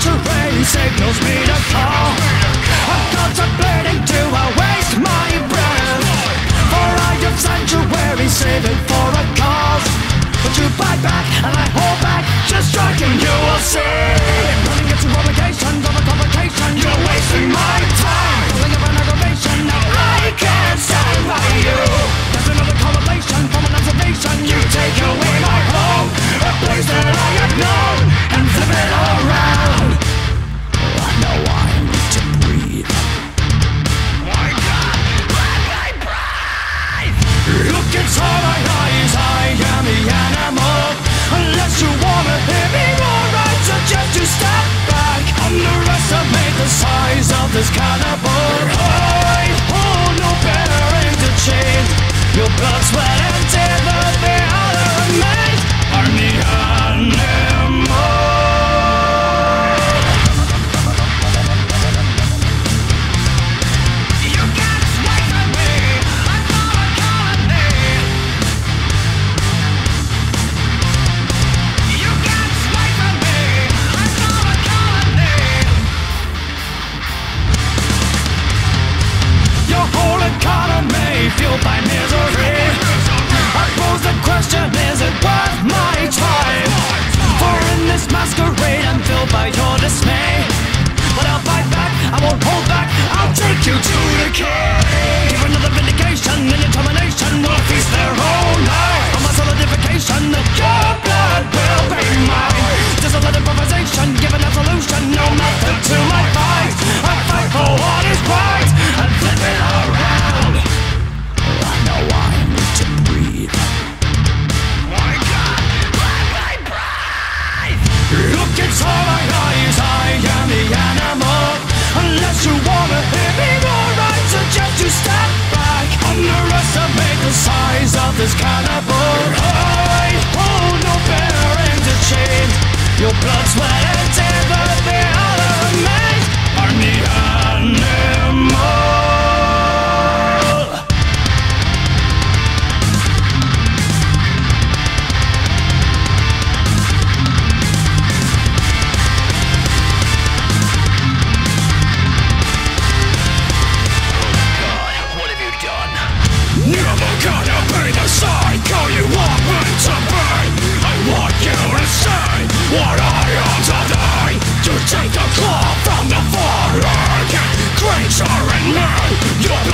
terrain signals me to come. caught I am the animal. Unless you wanna hit me more, I suggest you step back. Underestimate the size of this cannibal. I hold oh, no to. Your blood, sweat. You're the